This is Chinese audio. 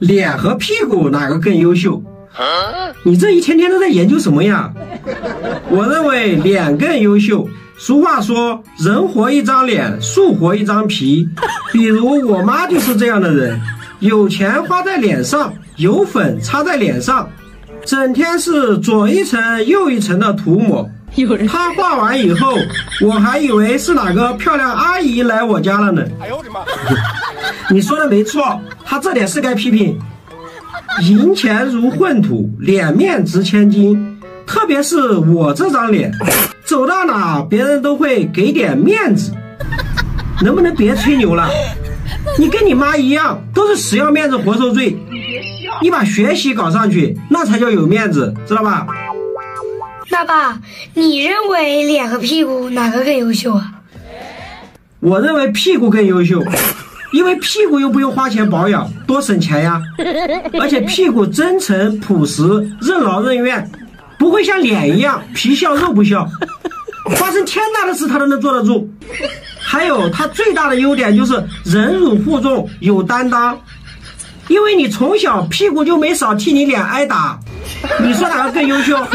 脸和屁股哪个更优秀？你这一天天都在研究什么呀？我认为脸更优秀。俗话说，人活一张脸，树活一张皮。比如我妈就是这样的人，有钱花在脸上，有粉擦在脸上，整天是左一层右一层的涂抹。她画完以后，我还以为是哪个漂亮阿姨来我家了呢。哎呦我的妈！你说的没错，她这点是该批评。银钱如粪土，脸面值千金。特别是我这张脸，走到哪别人都会给点面子。能不能别吹牛了？你跟你妈一样，都是死要面子活受罪。你别笑，你把学习搞上去，那才叫有面子，知道吧？那爸，你认为脸和屁股哪个更优秀啊？我认为屁股更优秀。因为屁股又不用花钱保养，多省钱呀！而且屁股真诚朴实、任劳任怨，不会像脸一样皮笑肉不笑。发生天大的事他都能坐得住。还有他最大的优点就是忍辱负重、有担当。因为你从小屁股就没少替你脸挨打，你说哪个更优秀？